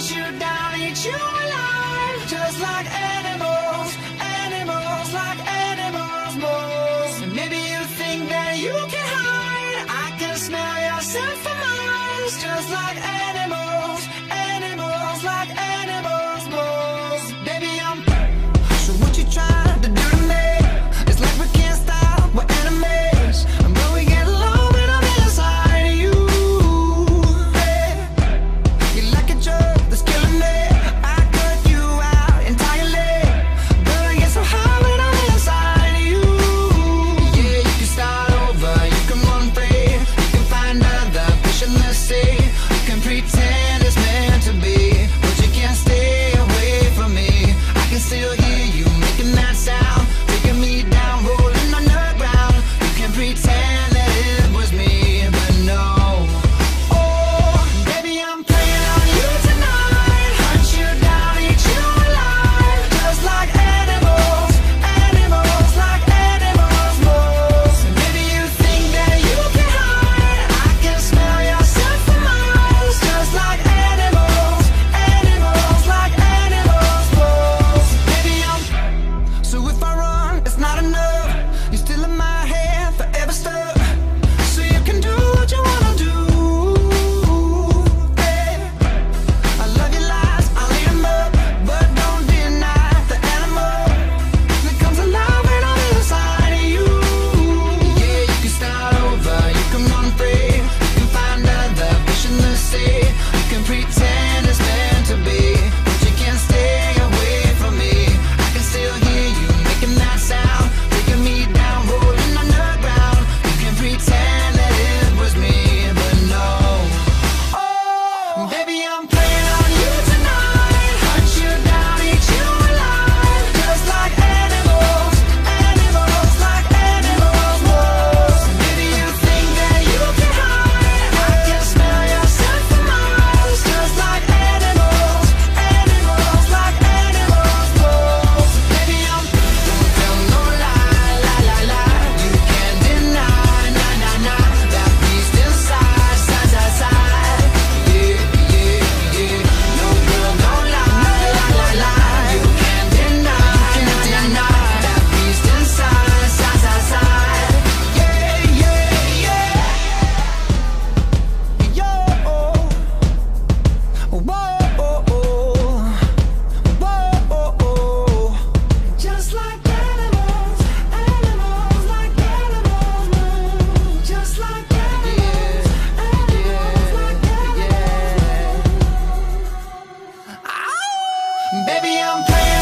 hunt you down, eat you alive, just like animals. Baby, I'm playing